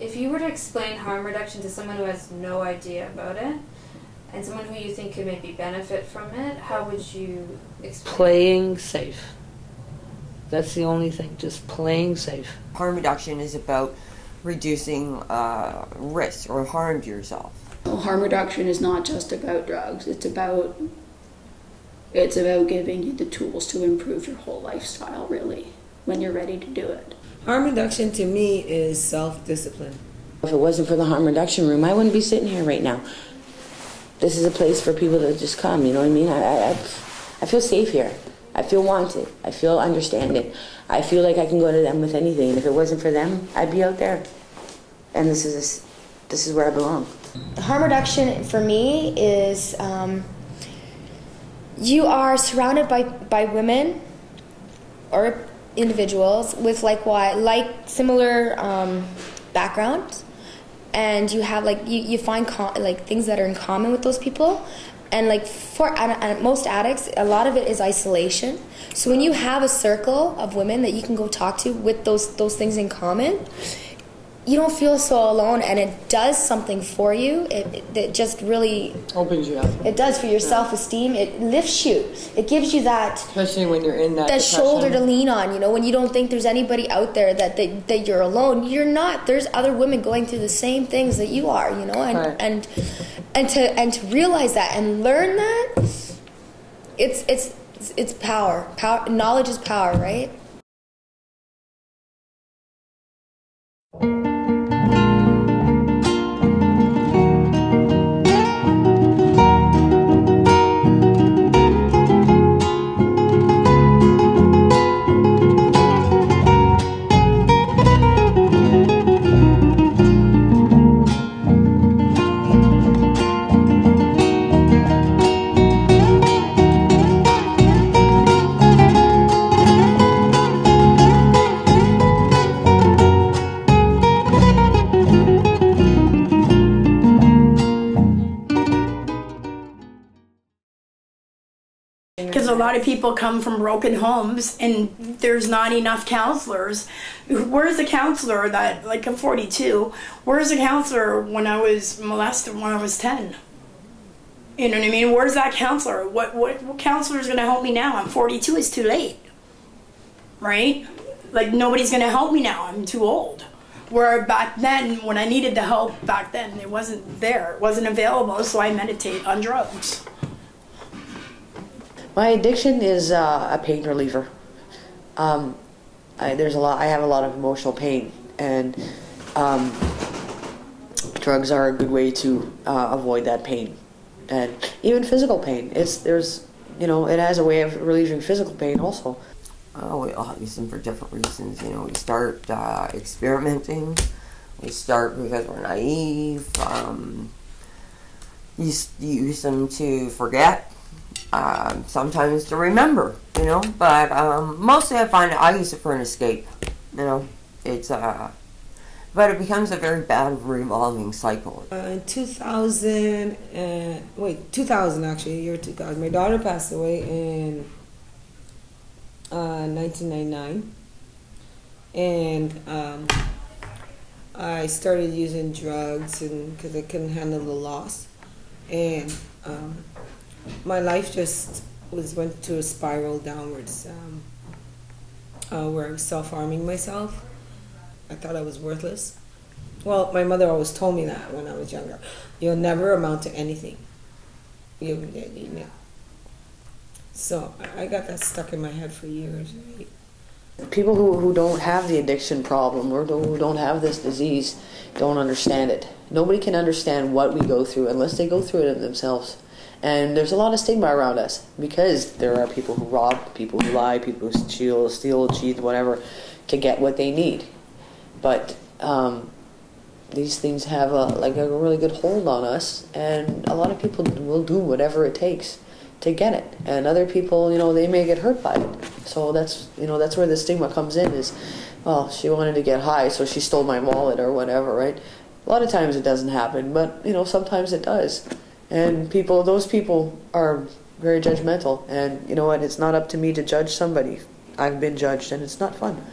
If you were to explain harm reduction to someone who has no idea about it, and someone who you think could maybe benefit from it, how would you explain? Playing safe. That's the only thing, just playing safe. Harm reduction is about reducing uh, risk or harm to yourself. Well, harm reduction is not just about drugs. It's about it's about giving you the tools to improve your whole lifestyle really when you're ready to do it. Harm reduction to me is self discipline. If it wasn't for the harm reduction room, I wouldn't be sitting here right now. This is a place for people to just come, you know what I mean? I, I, I feel safe here. I feel wanted. I feel understanding. I feel like I can go to them with anything. And if it wasn't for them, I'd be out there. And this is this is where I belong. Harm reduction for me is um, you are surrounded by, by women or individuals with like why like similar um, backgrounds. And you have like you, you find like things that are in common with those people. And like for most addicts a lot of it is isolation. So when you have a circle of women that you can go talk to with those those things in common you don't feel so alone and it does something for you. It, it, just really Opens you up. it does for your self-esteem. It lifts you. It gives you that Especially when you're in that that depression. shoulder to lean on you know when you don't think there's anybody out there that, that that you're alone. You're not. There's other women going through the same things that you are you know and Right. and and to and to realize that and learn that it's it's it's, it's power. Power knowledge is power right because a lot of people come from broken homes and there's not enough counselors. Where's the counselor that like i'm 42 where's the counselor when i was molested when i was 10 you know what i mean? Where's that counselor? What what, what counselor is going to help me now? I'm 42 it's too late. Right? Like nobody's going to help me now i'm too old. Where back then when i needed the help back then it wasn't there it wasn't available so i meditate on drugs My addiction is uh, a pain reliever. Um, I, there's a lot. I have a lot of emotional pain, and um, drugs are a good way to uh, avoid that pain, and even physical pain. It's there's you know it has a way of relieving physical pain also. Oh, we all use them for different reasons. You know, we start uh, experimenting. We start because we're naive. Um, you, use them to forget. Um, sometimes to remember. You know, but um, mostly I find I use it for an escape. You know, it's uh, but it becomes a very bad revolving cycle. Uh, in 2000, uh, wait, 2000 actually, year 2000. My daughter passed away in uh, 1999. And um, I started using drugs and because I couldn't handle the loss. And um, my life just was went to a spiral downwards um, uh, where I was self harming myself. I thought I was worthless. Well, my mother always told me that when I was younger. You'll never amount to anything. You, you know. So I got that stuck in my head for years. Right? People who, who don't have the addiction problem or who don't have this disease don't understand it. Nobody can understand what we go through unless they go through it themselves. And there's a lot of stigma around us because there are people who rob, people who lie, people who steal, steal, cheat, whatever, to get what they need. But um, these things have a like a really good hold on us, and a lot of people will do whatever it takes to get it, and other people, you know, they may get hurt by it. So that's you know that's where the stigma comes in. Is well, she wanted to get high, so she stole my wallet or whatever, right? A lot of times it doesn't happen, but you know sometimes it does, and people, those people are very judgmental, and you know what? It's not up to me to judge somebody. I've been judged, and it's not fun.